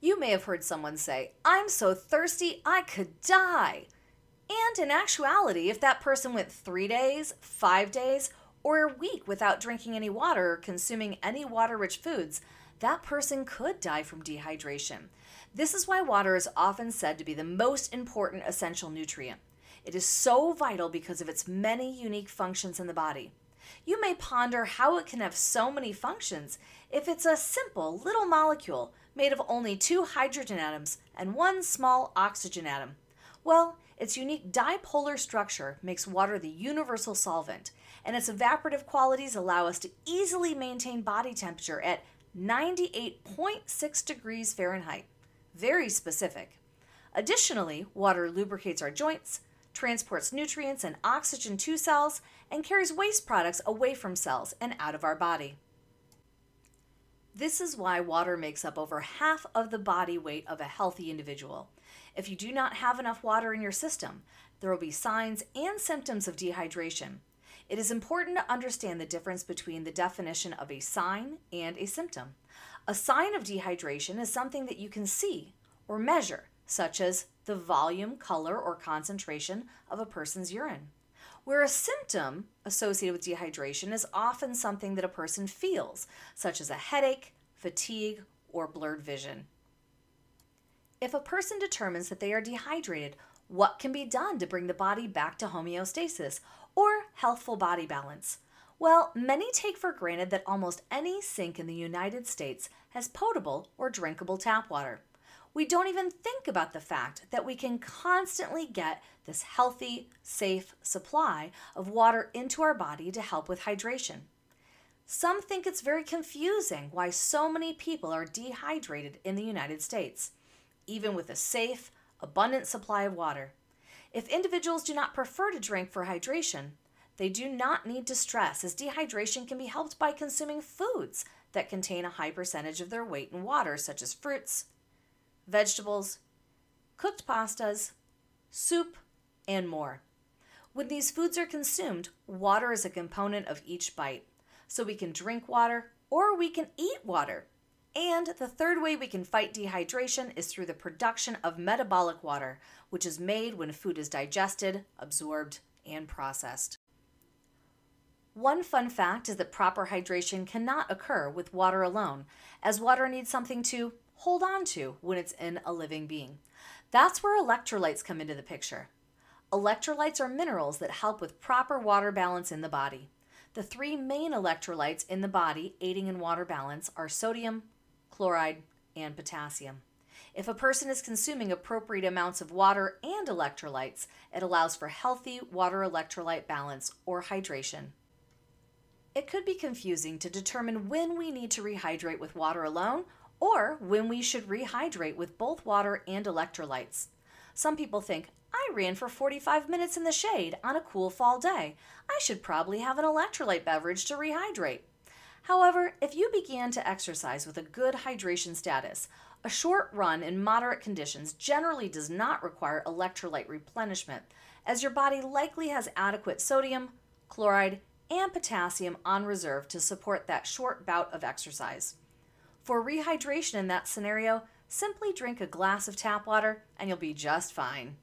You may have heard someone say, I'm so thirsty I could die. And in actuality, if that person went three days, five days, or a week without drinking any water or consuming any water rich foods, that person could die from dehydration. This is why water is often said to be the most important essential nutrient. It is so vital because of its many unique functions in the body. You may ponder how it can have so many functions if it's a simple little molecule made of only two hydrogen atoms and one small oxygen atom. Well, its unique dipolar structure makes water the universal solvent, and its evaporative qualities allow us to easily maintain body temperature at 98.6 degrees Fahrenheit. Very specific. Additionally, water lubricates our joints, transports nutrients and oxygen to cells, and carries waste products away from cells and out of our body. This is why water makes up over half of the body weight of a healthy individual. If you do not have enough water in your system, there will be signs and symptoms of dehydration. It is important to understand the difference between the definition of a sign and a symptom. A sign of dehydration is something that you can see or measure, such as the volume, color, or concentration of a person's urine. Where a symptom associated with dehydration is often something that a person feels, such as a headache, fatigue, or blurred vision. If a person determines that they are dehydrated, what can be done to bring the body back to homeostasis or healthful body balance? Well, many take for granted that almost any sink in the United States has potable or drinkable tap water we don't even think about the fact that we can constantly get this healthy, safe supply of water into our body to help with hydration. Some think it's very confusing why so many people are dehydrated in the United States, even with a safe, abundant supply of water. If individuals do not prefer to drink for hydration, they do not need to stress, as dehydration can be helped by consuming foods that contain a high percentage of their weight in water, such as fruits, vegetables, cooked pastas, soup, and more. When these foods are consumed, water is a component of each bite. So we can drink water or we can eat water. And the third way we can fight dehydration is through the production of metabolic water, which is made when food is digested, absorbed, and processed. One fun fact is that proper hydration cannot occur with water alone, as water needs something to hold on to when it's in a living being. That's where electrolytes come into the picture. Electrolytes are minerals that help with proper water balance in the body. The three main electrolytes in the body aiding in water balance are sodium, chloride, and potassium. If a person is consuming appropriate amounts of water and electrolytes, it allows for healthy water electrolyte balance or hydration. It could be confusing to determine when we need to rehydrate with water alone or when we should rehydrate with both water and electrolytes. Some people think, I ran for 45 minutes in the shade on a cool fall day. I should probably have an electrolyte beverage to rehydrate. However, if you began to exercise with a good hydration status, a short run in moderate conditions generally does not require electrolyte replenishment, as your body likely has adequate sodium, chloride, and potassium on reserve to support that short bout of exercise. For rehydration in that scenario, simply drink a glass of tap water and you'll be just fine.